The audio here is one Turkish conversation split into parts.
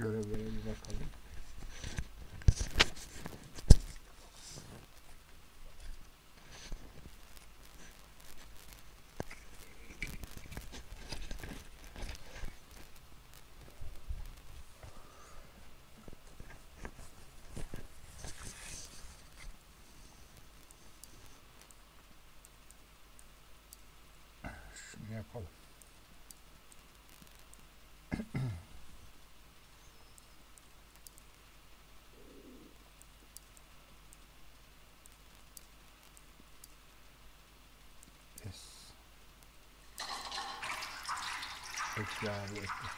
Görevlere bir bakalım. Yapalım. Abi. ekle.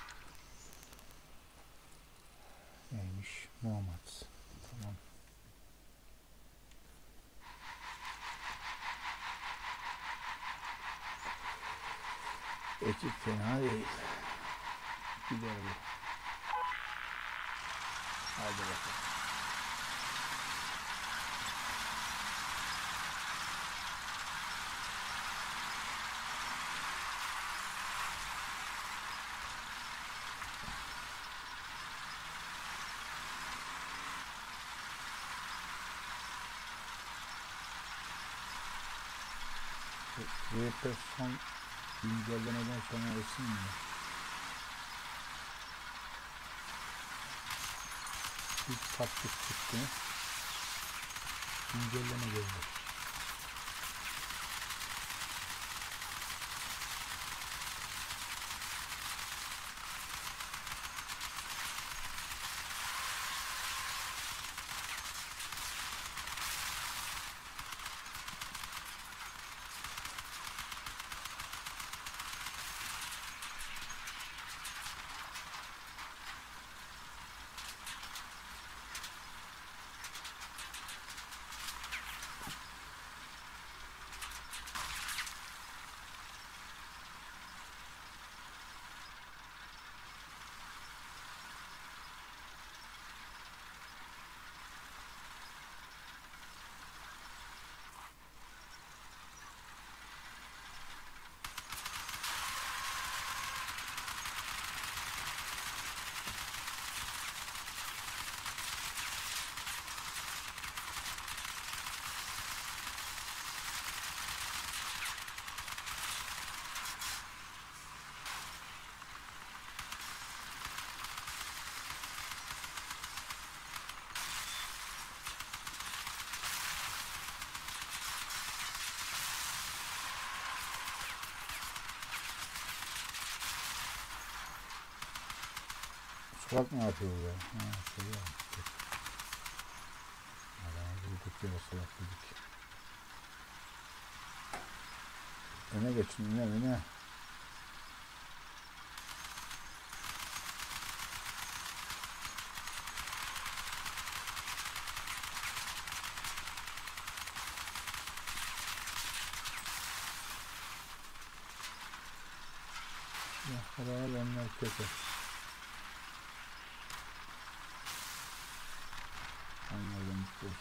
Neymiş? Muhammed. Tamam. Ekip fena değil. Gidelim. Hadi bakalım. VP son güncellemeden sonra olsun mu? Bir tatlık çıktı. Güncelleme geldi. Sulak ne yapıyor ya? Ha, şey ya. Adamı bulduk ya sulak dedik. Öne geçin öne öne.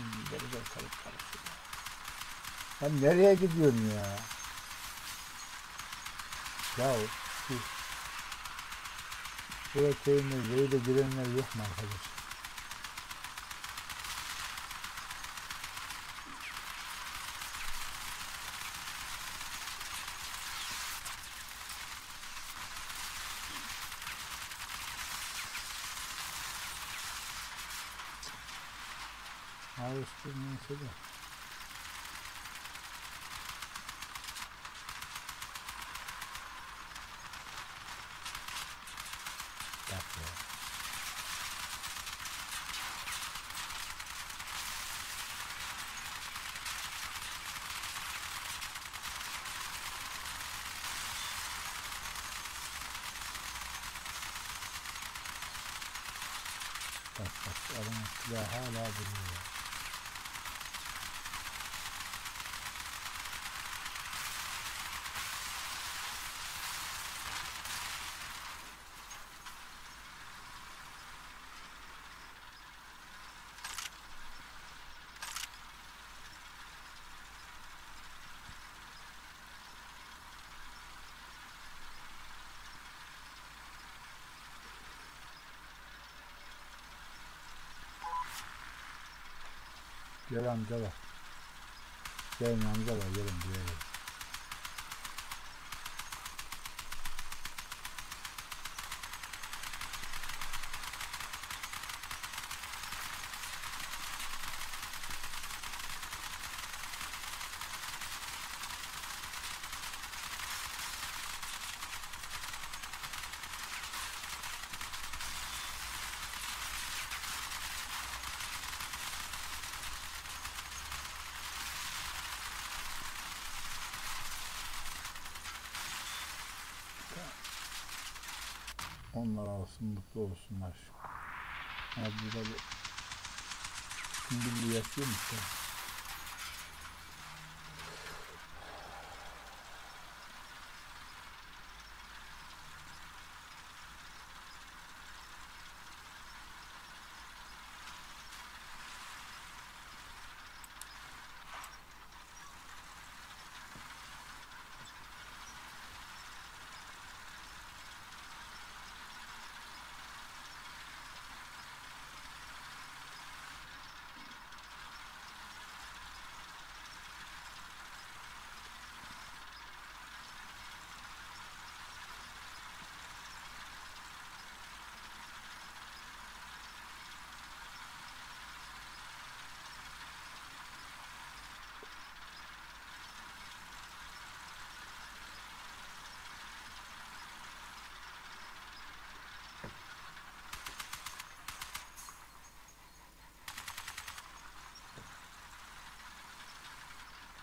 Şimdi güzel kalıp karışıyor. Sen nereye gidiyorsun ya? Ya şu Buraya köyüne böyle girenler yok mu arkadaş? Ağustos neyse de. Bak bak adamın silahı hala duruyor. Gel amcalar. Gelin amcalar gelin buraya gelin. Onlar alsın mutlu olsunlar. Ha burada bir gümbüllü yatıyor mu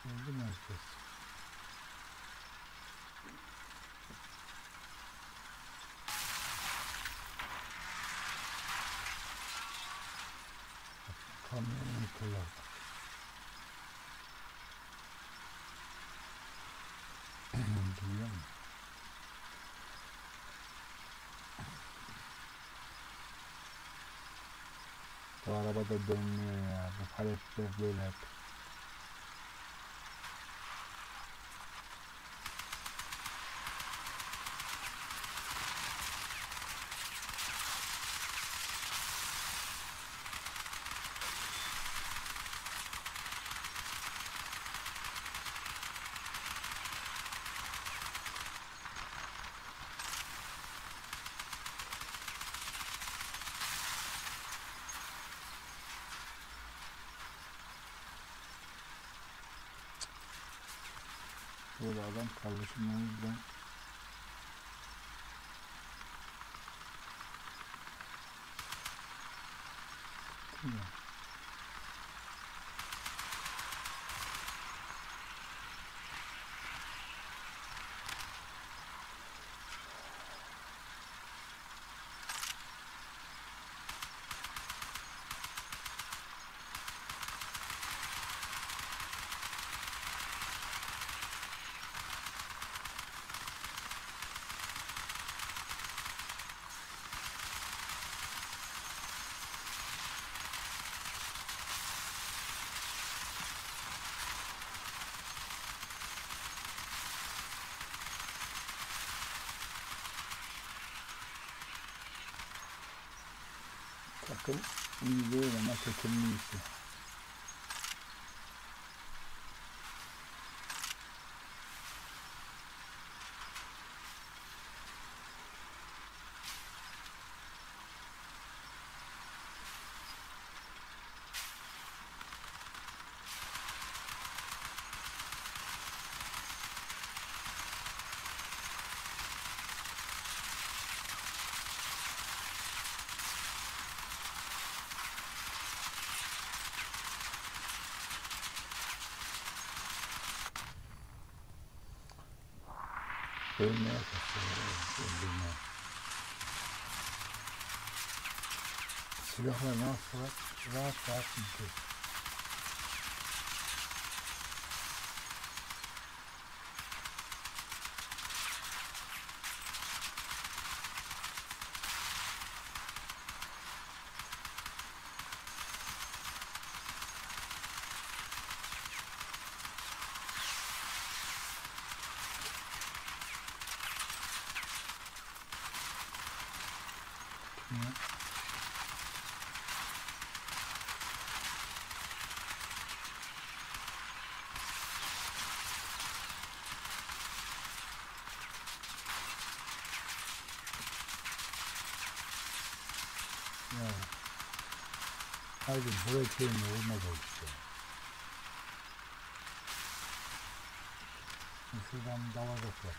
mu herkes? Kamyonun kullandı. Duyuyor musun? Bu araba da dönmüyor ya. Bu paletler böyle hep. Böyle adam kardeşim bakın iyi değil ama kökünlü ise. Ölmeye kaçıyor. Öldürmeye. Silahla nasıl rahat rahat rahat gidiyor. Hı. Ya. Haydi buraya kelime olmaz o işte. Şuradan dalacak var.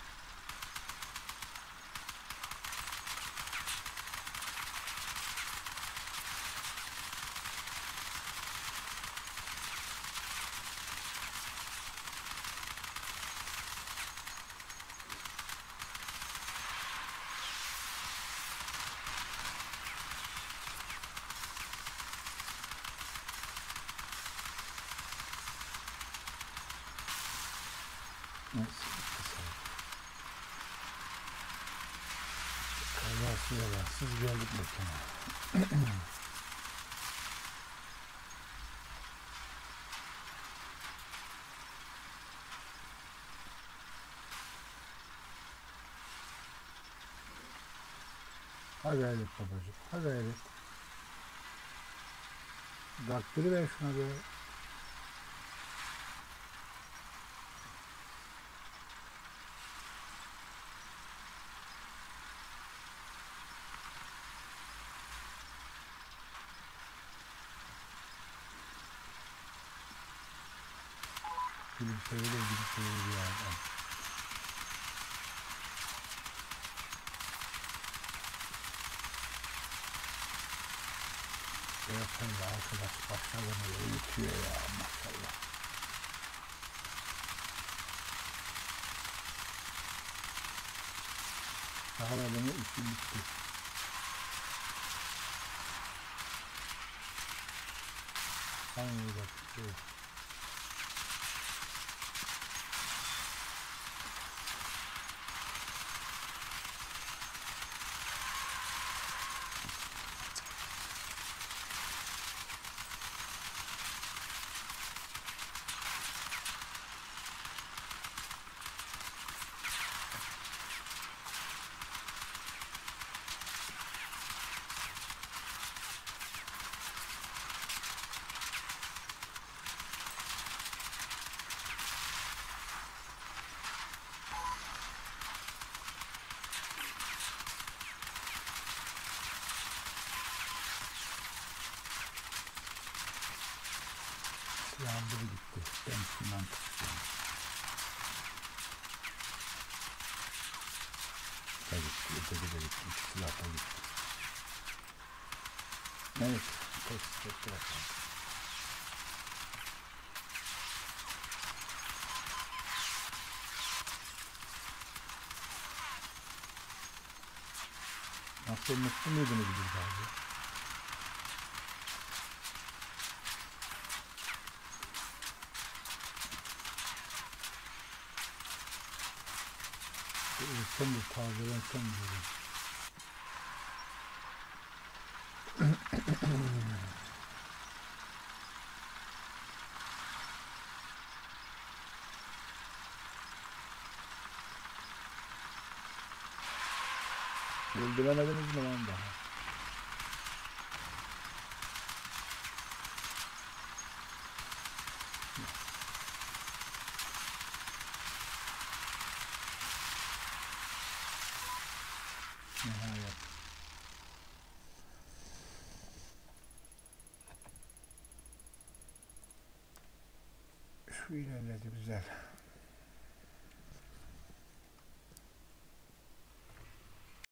Kısa. Kazası yalasız geldik mekana. Ha gayret babacığım, ha gayret. Daktırı ver şuna be. Gülümseyle gülümseyle bir adam. Beyefendi arkadaş başlarını uyutuyor ya maşallah. Daha da beni işi bitti. Aynı bak. Şey. Silahları gitti. Ben şundan tutacağım. Da gitti. Öteki de gitti. İki da gitti. Evet. Test et bırakalım. Nasıl mutlu muydunuz bir abi? Sen de tazelen diyorum. Öldüremediniz Şu ilerledi güzel.